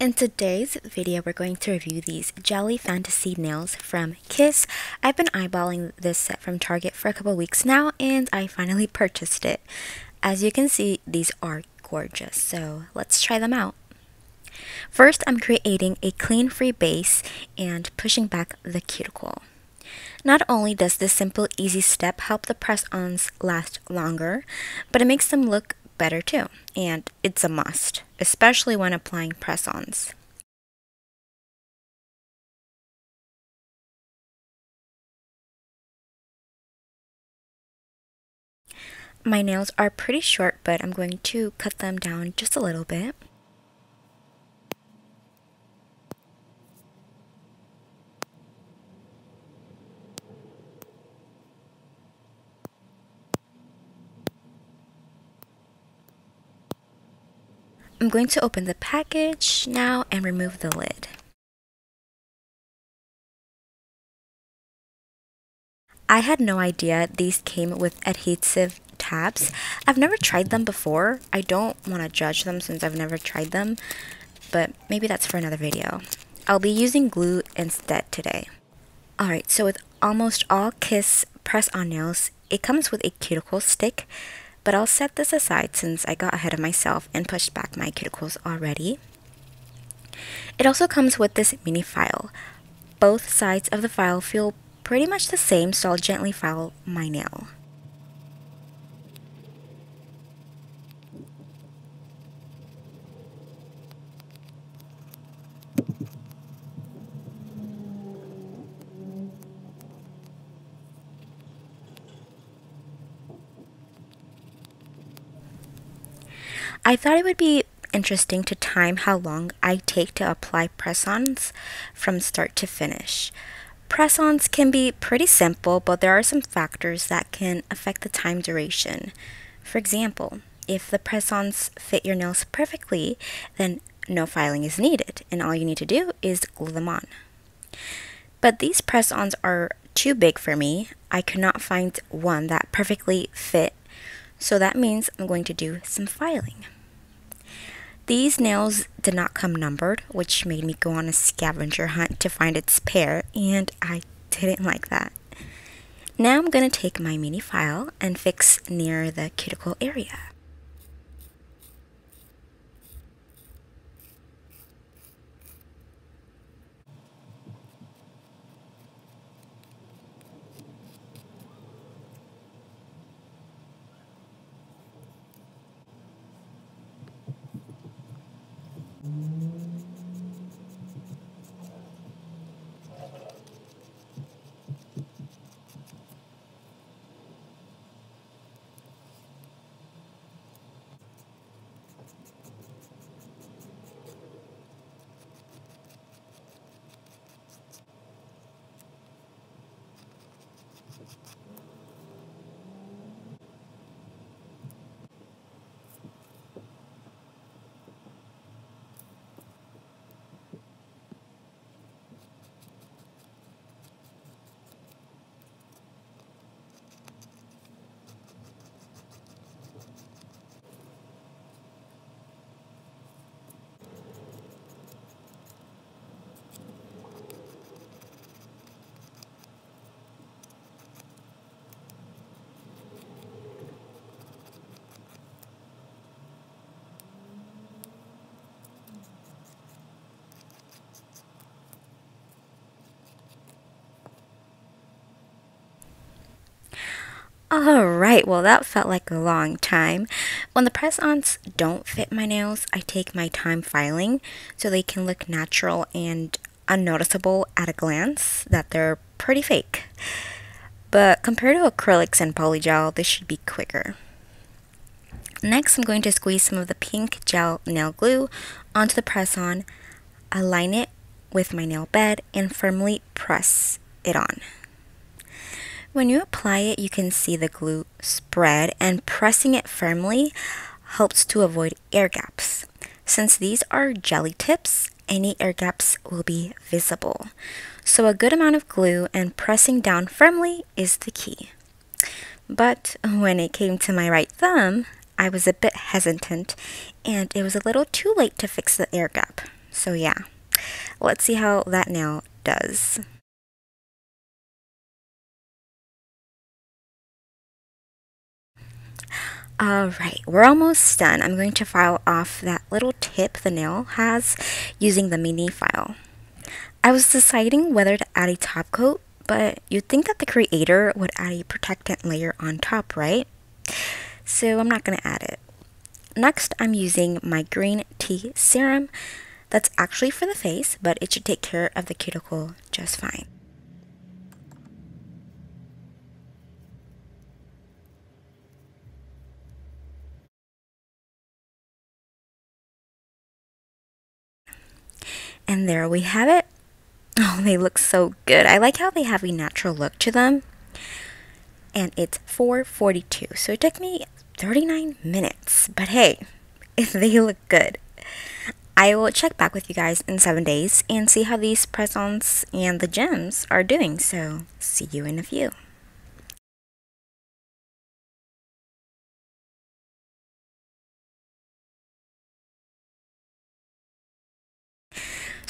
In today's video, we're going to review these Jelly Fantasy Nails from Kiss. I've been eyeballing this set from Target for a couple weeks now, and I finally purchased it. As you can see, these are gorgeous, so let's try them out. First, I'm creating a clean free base and pushing back the cuticle. Not only does this simple easy step help the press-ons last longer, but it makes them look better too, and it's a must, especially when applying press-ons. My nails are pretty short, but I'm going to cut them down just a little bit. I'm going to open the package now and remove the lid. I had no idea these came with adhesive tabs. I've never tried them before. I don't want to judge them since I've never tried them, but maybe that's for another video. I'll be using glue instead today. Alright, so with almost all Kiss press-on nails, it comes with a cuticle stick but I'll set this aside since I got ahead of myself and pushed back my cuticles already. It also comes with this mini file. Both sides of the file feel pretty much the same, so I'll gently file my nail. I thought it would be interesting to time how long I take to apply press-ons from start to finish. Press-ons can be pretty simple, but there are some factors that can affect the time duration. For example, if the press-ons fit your nails perfectly, then no filing is needed, and all you need to do is glue them on. But these press-ons are too big for me. I could not find one that perfectly fit so that means I'm going to do some filing. These nails did not come numbered, which made me go on a scavenger hunt to find its pair, and I didn't like that. Now I'm going to take my mini file and fix near the cuticle area. Alright, well that felt like a long time. When the press-ons don't fit my nails, I take my time filing so they can look natural and unnoticeable at a glance that they're pretty fake. But compared to acrylics and polygel, this should be quicker. Next, I'm going to squeeze some of the pink gel nail glue onto the press-on, align it with my nail bed, and firmly press it on. When you apply it, you can see the glue spread and pressing it firmly helps to avoid air gaps. Since these are jelly tips, any air gaps will be visible. So a good amount of glue and pressing down firmly is the key. But when it came to my right thumb, I was a bit hesitant and it was a little too late to fix the air gap. So yeah, let's see how that nail does. Alright, we're almost done. I'm going to file off that little tip the nail has using the mini file. I was deciding whether to add a top coat, but you'd think that the creator would add a protectant layer on top, right? So I'm not going to add it. Next, I'm using my green tea serum. That's actually for the face, but it should take care of the cuticle just fine. And there we have it. Oh, they look so good. I like how they have a natural look to them. And it's 4.42, so it took me 39 minutes. But hey, if they look good. I will check back with you guys in 7 days and see how these press-ons and the gems are doing. So, see you in a few.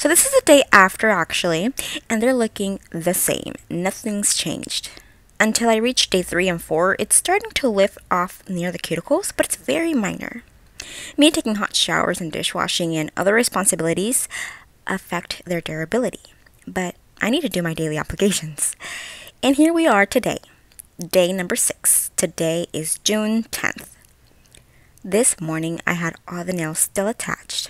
So this is a day after actually, and they're looking the same. Nothing's changed. Until I reach day 3 and 4, it's starting to lift off near the cuticles, but it's very minor. Me taking hot showers and dishwashing and other responsibilities affect their durability, but I need to do my daily applications. And here we are today, day number 6. Today is June 10th. This morning I had all the nails still attached.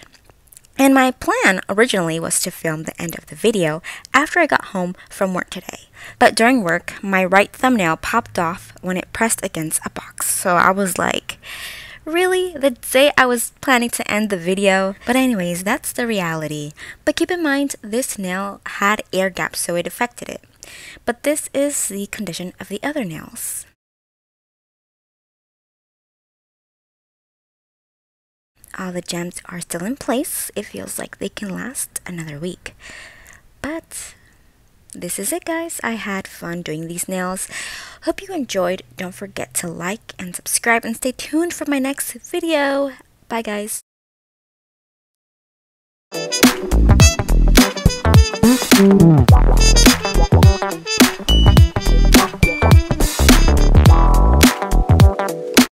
And my plan originally was to film the end of the video after I got home from work today. But during work, my right thumbnail popped off when it pressed against a box. So I was like, really? The day I was planning to end the video? But anyways, that's the reality. But keep in mind, this nail had air gaps so it affected it. But this is the condition of the other nails. All the gems are still in place. It feels like they can last another week. But this is it guys. I had fun doing these nails. Hope you enjoyed. Don't forget to like and subscribe and stay tuned for my next video. Bye guys.